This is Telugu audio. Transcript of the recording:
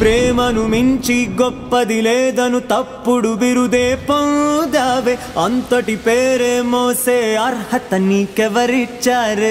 ప్రేమను మించి గొప్పది లేదను తప్పుడు బిరుదే పొందావే అంతటి పేరే మోసే అర్హత నీకెవరిచ్చారే